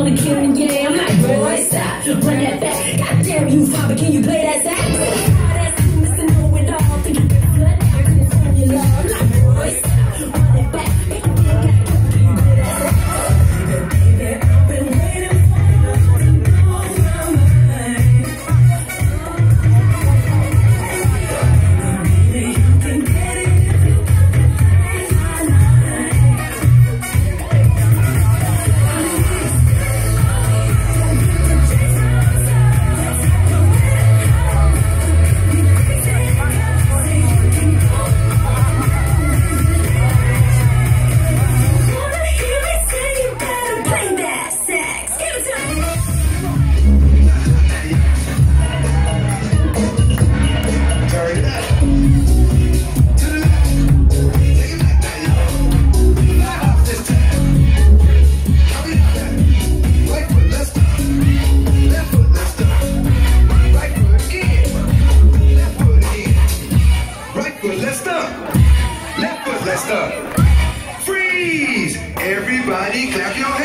Wanna kill get Yeah, I'm not going to that. let's dump. Left foot, let's dump. Freeze! Everybody clap your hands.